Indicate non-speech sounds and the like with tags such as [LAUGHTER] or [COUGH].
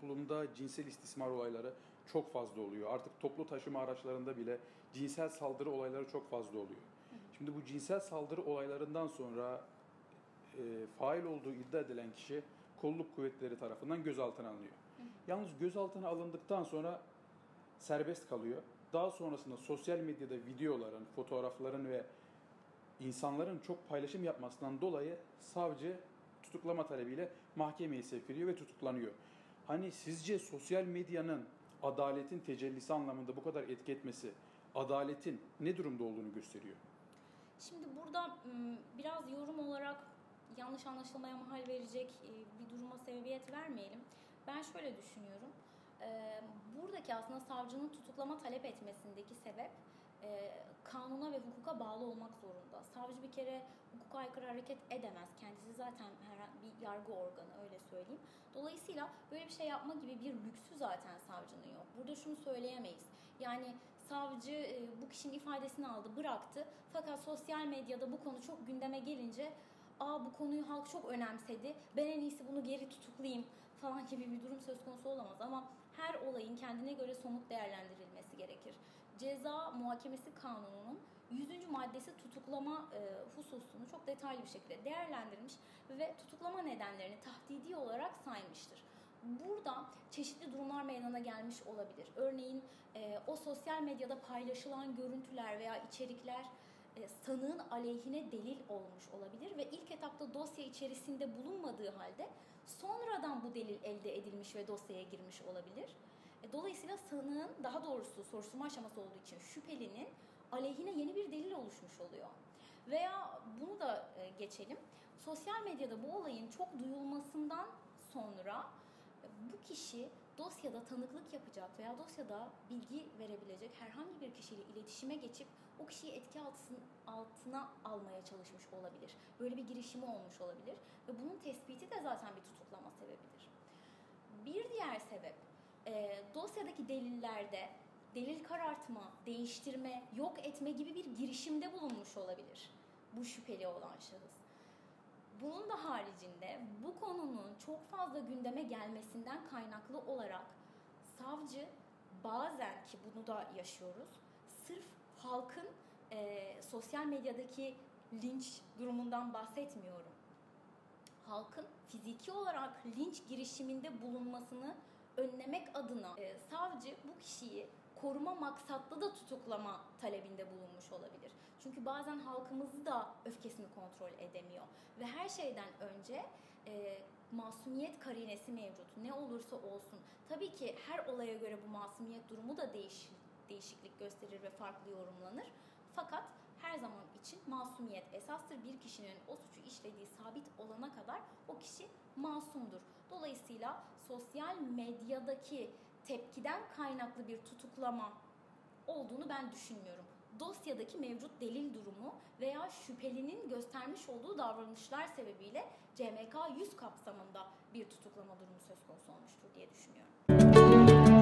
toplumda cinsel istismar olayları çok fazla oluyor. Artık toplu taşıma araçlarında bile cinsel saldırı olayları çok fazla oluyor. Şimdi bu cinsel saldırı olaylarından sonra e, fail olduğu iddia edilen kişi kolluk kuvvetleri tarafından gözaltına alınıyor. Yalnız gözaltına alındıktan sonra serbest kalıyor. Daha sonrasında sosyal medyada videoların, fotoğrafların ve insanların çok paylaşım yapmasından dolayı savcı tutuklama talebiyle mahkemeye sevk ediyor ve tutuklanıyor. Hani sizce sosyal medyanın adaletin tecellisi anlamında bu kadar etki etmesi adaletin ne durumda olduğunu gösteriyor? Şimdi burada biraz yorum olarak yanlış anlaşılmaya mahal verecek bir duruma sebebiyet vermeyelim. Ben şöyle düşünüyorum. Buradaki aslında savcının tutuklama talep etmesindeki sebep e, kanuna ve hukuka bağlı olmak zorunda. Savcı bir kere hukuka aykırı hareket edemez. Kendisi zaten her bir yargı organı öyle söyleyeyim. Dolayısıyla böyle bir şey yapma gibi bir lüksü zaten savcının yok. Burada şunu söyleyemeyiz. Yani savcı e, bu kişinin ifadesini aldı, bıraktı. Fakat sosyal medyada bu konu çok gündeme gelince aa bu konuyu halk çok önemsedi. Ben en iyisi bunu geri tutuklayayım falan [LAUGHS] gibi bir durum söz konusu olamaz ama her olayın kendine göre somut değerlendirilmesi gerekir. Ceza Muhakemesi Kanunu'nun 100. maddesi tutuklama e, hususunu çok detaylı bir şekilde değerlendirmiş ve tutuklama nedenlerini tahdidi olarak saymıştır. Burada çeşitli durumlar meydana gelmiş olabilir. Örneğin e, o sosyal medyada paylaşılan görüntüler veya içerikler e, sanığın aleyhine delil olmuş olabilir ve ilk etapta dosya içerisinde bulunmadığı halde sonradan bu delil elde edilmiş ve dosyaya girmiş olabilir. E, dolayısıyla sanığın daha doğrusu soruşturma aşaması olduğu için şüphelinin aleyhine yeni bir delil oluşmuş oluyor. Veya bunu da e, geçelim. Sosyal medyada bu olayın çok duyulmasından sonra e, bu kişi dosyada tanıklık yapacak veya dosyada bilgi verebilecek herhangi bir kişiyle iletişime geçip o kişiyi etki altına almaya çalışmış olabilir. Böyle bir girişimi olmuş olabilir ve bunun tespiti de zaten bir tutuklama sebebidir. Bir diğer sebep dosyadaki delillerde delil karartma, değiştirme, yok etme gibi bir girişimde bulunmuş olabilir bu şüpheli olan şahıs. Bunun da haricinde bu konunun çok fazla gündeme gelmesinden kaynaklı olarak savcı bazen ki bunu da yaşıyoruz sırf halkın e, sosyal medyadaki linç durumundan bahsetmiyorum. Halkın fiziki olarak linç girişiminde bulunmasını önlemek adına e, savcı bu kişiyi koruma maksatlı da tutuklama talebinde bulunmuş olabilir. Çünkü bazen halkımız da öfkesini kontrol edemiyor. Ve her şeyden önce e, masumiyet karinesi mevcut. Ne olursa olsun. Tabii ki her olaya göre bu masumiyet durumu da değiş, değişiklik gösterir ve farklı yorumlanır. Fakat her zaman için masumiyet esastır. Bir kişinin o suçu işlediği sabit olana kadar o kişi masumdur. Dolayısıyla sosyal medyadaki tepkiden kaynaklı bir tutuklama olduğunu ben düşünmüyorum. Dosyadaki mevcut delil durumu veya şüphelinin göstermiş olduğu davranışlar sebebiyle CMK 100 kapsamında bir tutuklama durumu söz konusu olmuştur diye düşünüyorum.